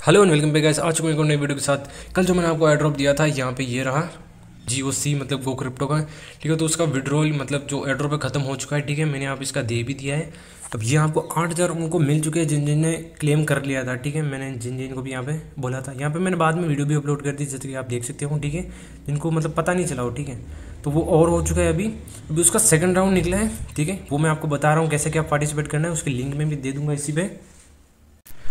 Hello and welcome back guys आज मैं एक और नई वीडियो के साथ। कल जो मैंने आपको एड्रॉप दिया था, यहाँ पे ये रहा। जी ओ सी मतलब गो क्रिप्टो का। ठीक है तो उसका विड्रॉल मतलब जो एड्रॉप है ख़त्म हो चुका है, ठीक है, मैंने आप इसका दे भी दिया है। अब ये आपको आठ हज़ार उनको मिल चुके हैं, जिन जिन ने क्लेम कर लिया था, ठीक है। मैंने जिन जिन को भी यहाँ पे बोला था। यहाँ पे मैंने बाद में वीडियो भी अपलोड कर दी, जैसे कि आप देख सकते हो, ठीक है। जिनको मतलब पता नहीं चला हो, ठीक है। तो वो और हो चुका है अभी। अभी उसका सेकंड राउंड निकला है, ठीक है। वो मैं आपको बता रहा हूँ कैसे क्या पार्टिसिपेट करना है, उसके लिंक में भी दे दूँगा इसी पे।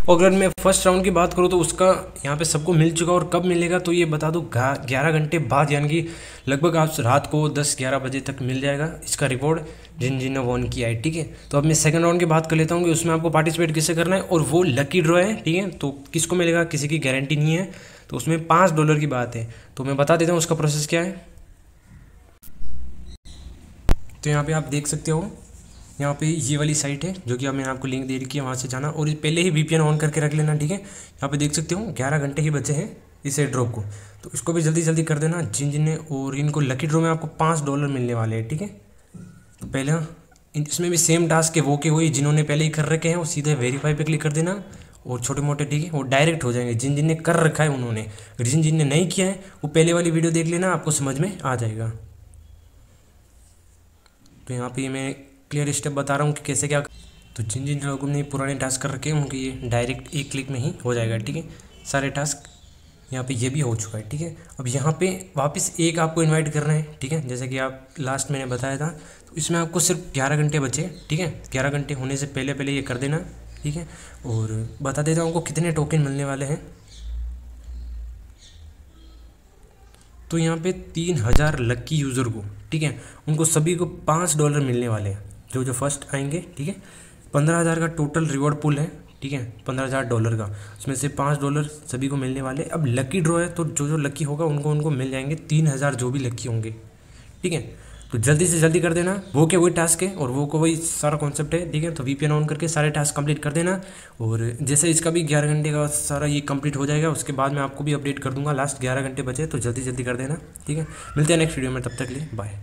और अगर मैं फ़र्स्ट राउंड की बात करूँ तो उसका यहाँ पे सबको मिल चुका और कब मिलेगा तो ये बता दो ग्यारह घंटे बाद यानी कि लगभग आप रात को दस ग्यारह बजे तक मिल जाएगा इसका रिपोर्ट जिन जिन ने वन किया है ठीक है तो अब मैं सेकंड राउंड की बात कर लेता हूँ कि उसमें आपको पार्टिसिपेट कैसे करना है और वो लकी ड्रॉ है, ठीक है? तो किसको मिलेगा? किसी की गारंटी नहीं है। तो उसमें पाँच डॉलर की बात है। तो मैं बता देता हूँ उसका प्रोसेस क्या है। तो यहाँ पर आप देख सकते हो। यहाँ पे ये वाली साइट है, जो कि अब मैंने आपको लिंक दे रखी है, वहाँ से जाना। और पहले ही वी ऑन करके रख लेना, ठीक है? यहाँ पे देख सकते हो, ग्यारह घंटे ही बचे हैं इस ड्रॉप को। तो इसको भी जल्दी जल्दी कर देना। जिन जिन ने और इनको लकी ड्रॉ में आपको पाँच डॉलर मिलने वाले हैं, ठीक है? तो पहले इसमें भी सेम टास्क है, वो के वही जिन्होंने पहले ही कर रखे हैं, वो सीधे वेरीफाई पे क्लिक कर देना। और छोटे मोटे, ठीक है, वो डायरेक्ट हो जाएँगे। जिन जिन ने कर रखा है, उन्होंने। जिन जिन ने नहीं किया है, वो पहले वाली वीडियो देख लेना, आपको समझ में आ जाएगा। तो यहाँ पे मैं क्लियर स्टेप बता रहा हूँ कि कैसे क्या तो जिन जिन लोगों ने पुराने टास्क कर रखे हैं, उनके ये डायरेक्ट एक क्लिक में ही हो जाएगा, ठीक है? सारे टास्क यहाँ पे ये भी हो चुका है, ठीक है? अब यहाँ पे वापस एक आपको इनवाइट करना है, ठीक है? जैसे कि आप लास्ट मैंने बताया था तो इसमें आपको सिर्फ़ ग्यारह घंटे बचे, ठीक है? ग्यारह घंटे होने से पहले पहले ये कर देना, ठीक है? और बता देता हूँ आपको कितने टोकन मिलने वाले हैं। तो यहाँ पे तीन हज़ार लक्की यूज़र को, ठीक है? उनको सभी को पाँच डॉलर मिलने वाले हैं। जो जो फ़र्स्ट आएँगे, ठीक है? पंद्रह हज़ार का टोटल रिवॉर्ड पुल है, ठीक है? पंद्रह हज़ार डॉलर का। उसमें से पाँच डॉलर सभी को मिलने वाले। अब लकी ड्रॉ है तो जो जो लकी होगा, उनको उनको मिल जाएँगे तीन हज़ार जो भी लकी होंगे। ठीक है? तो जल्दी से जल्दी कर देना। वो क्या, वही टास्क है? और वो को वही सारा कॉन्सेप्ट है, ठीक है? तो वीपीएन ऑन करके सारे टास्क कंप्लीट कर देना। और जैसे इसका भी ग्यारह घंटे का सारा ये कंप्लीट हो जाएगा, उसके बाद मैं आपको भी अपडेट कर दूँगा। लास्ट ग्यारह घंटे बचे तो जल्दी जल्दी कर देना, ठीक है? मिलते हैं नेक्स्ट वीडियो में, तब तक लिए बाय